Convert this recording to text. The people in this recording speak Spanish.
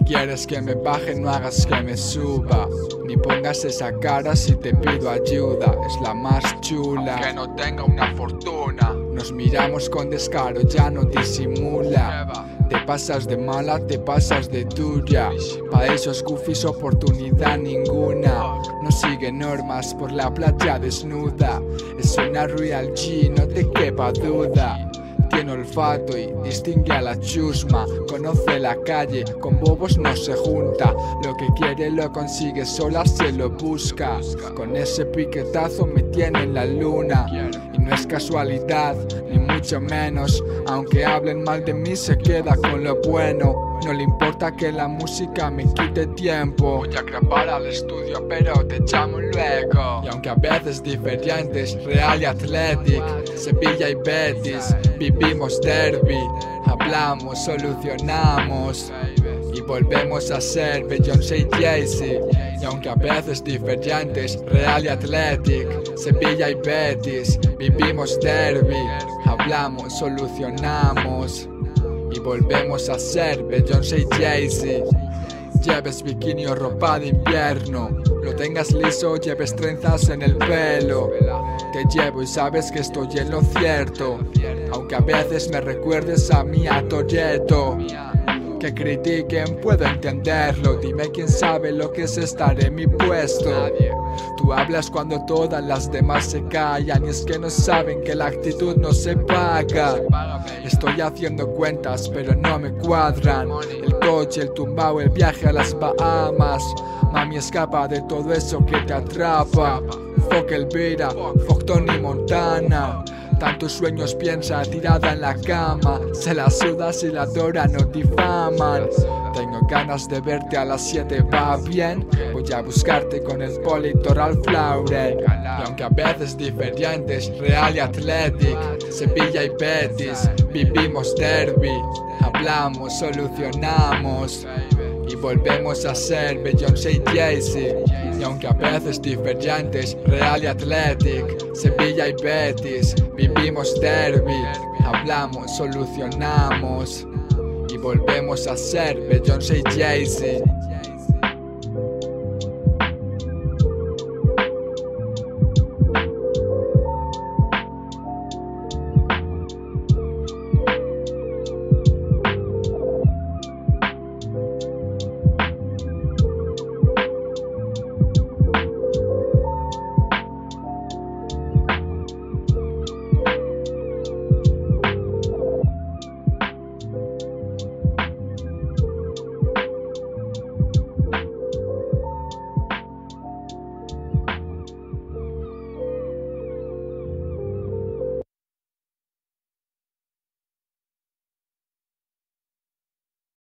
quieres que me baje, no hagas que me suba. Ni pongas esa cara si te pido ayuda. Es la más chula. Que no tenga una fortuna. Nos miramos con descaro, ya no disimula. Te pasas de mala, te pasas de tuya. Pa' esos goofies oportunidad ninguna. No sigue normas por la playa desnuda. Es una real G, no te quepa duda. Tiene olfato y distingue a la chusma. Conoce la calle, con bobos no se junta. Lo que quiere lo consigue, sola se lo busca. Con ese piquetazo me tiene en la luna. Y no es casualidad, ni mucho menos. Aunque hablen mal de mí, se queda con lo bueno. No le importa que la música me quite tiempo. Voy a grabar al estudio, pero te llamo luego. A veces diferentes, Real y Athletic, Sevilla y Betis, vivimos derby, hablamos, solucionamos. Y volvemos a ser Beyoncé y Jay-Z Y aunque a veces diferentes Real y Athletic Sevilla y Betis Vivimos derby Hablamos, solucionamos y volvemos a ser Beyoncé y Jay-Z. Lleves bikini o ropa de invierno, lo tengas liso, lleves trenzas en el pelo. Te llevo y sabes que estoy en lo cierto, aunque a veces me recuerdes a mi a que critiquen puedo entenderlo. Dime quién sabe lo que es estar en mi puesto. Tú hablas cuando todas las demás se callan Y es que no saben que la actitud no se paga. Estoy haciendo cuentas pero no me cuadran. El coche, el tumbao, el viaje a las Bahamas. Mami escapa de todo eso que te atrapa. Fuck Elvira, fuck Tony Montana Tantos sueños piensa tirada en la cama Se la suda si la dora no difaman. Tengo ganas de verte a las 7, ¿va bien? Voy a buscarte con el politoral Flauren. Y aunque a veces diferentes, Real y Athletic Sevilla y Betis, vivimos derby. Hablamos, solucionamos y volvemos a ser Beyoncé y Jay-Z Aunque a veces diferentes, Real y Athletic, Sevilla y Betis, vivimos derby, hablamos, solucionamos y volvemos a ser Beyoncé y Jay-Z